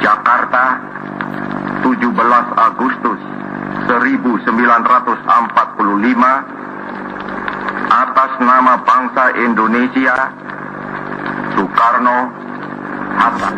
Jakarta 17 Agustus 1945 atas nama bangsa Indonesia Soekarno Hatta.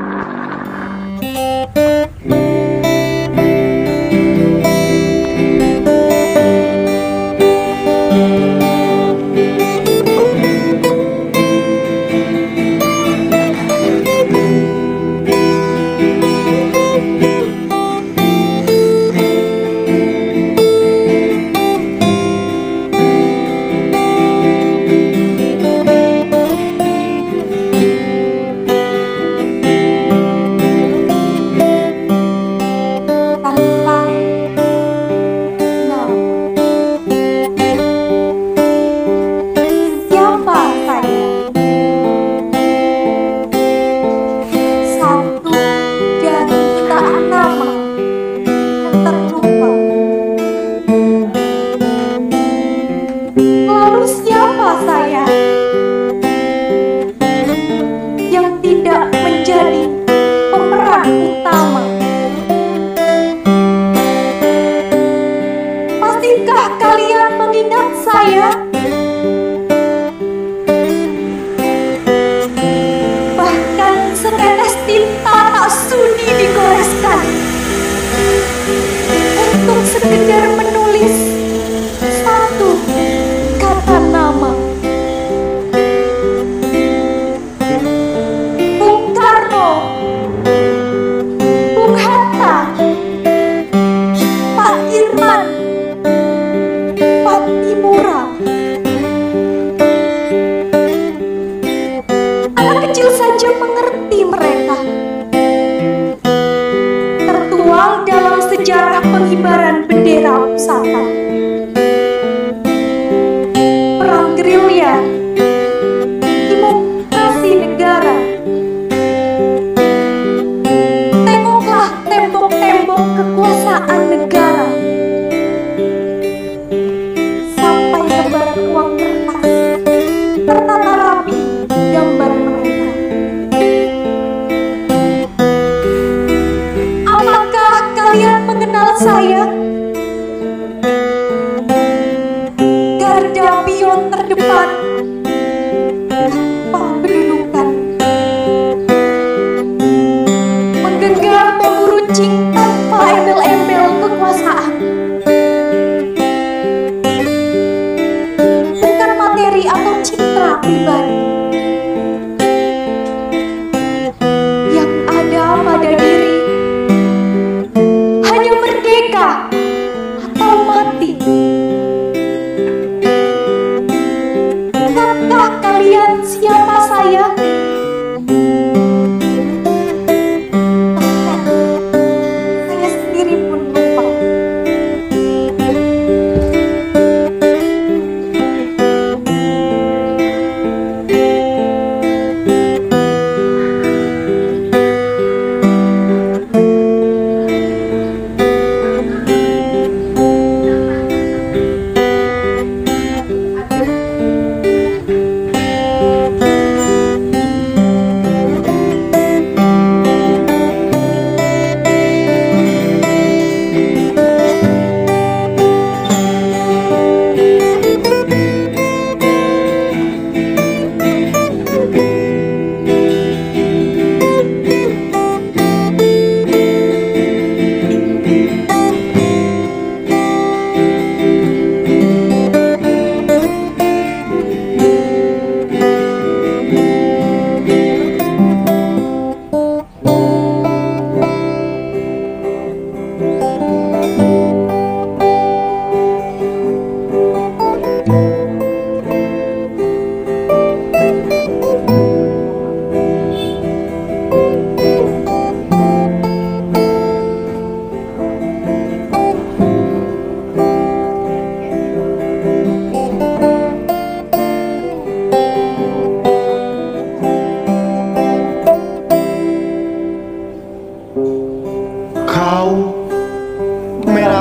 triliun ya? じ。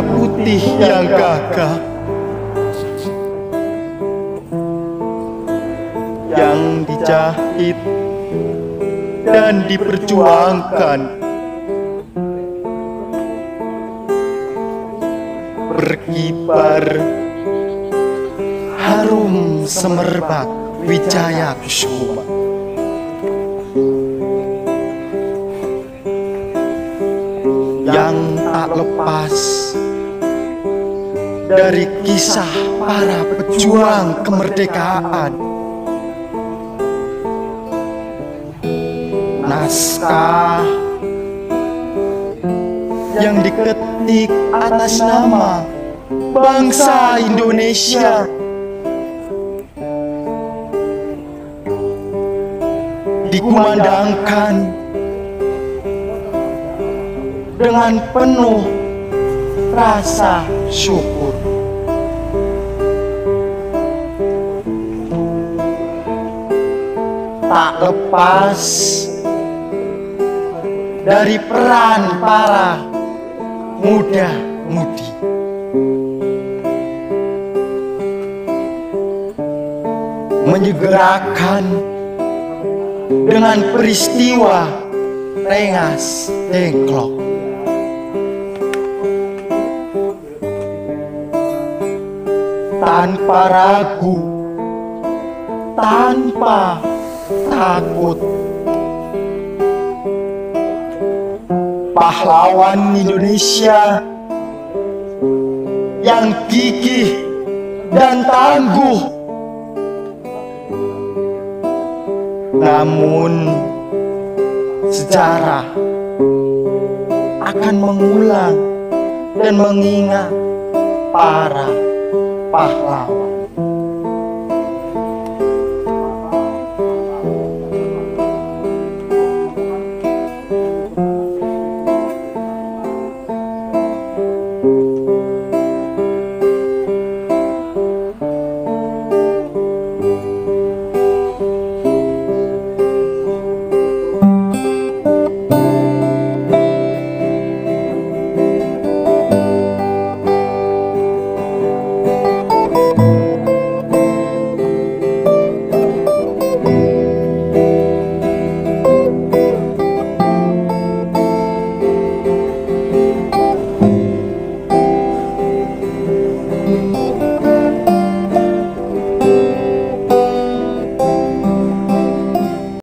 Putih yang gagah. Yang dijahit dan diperjuangkan. Berkibar harum semerbak Wijaya Kusuma lepas dari kisah para pejuang kemerdekaan. Naskah yang diketik atas nama bangsa Indonesia. Dikumandangkan dengan penuh rasa syukur. Tak lepas dari peran para muda-mudi. Menyegerakan dengan peristiwa Rengas Dengklok. Tanpa ragu, tanpa takut. Pahlawan Indonesia yang gigih dan tangguh Namun sejarah akan mengulang dan mengingat para pahlawan.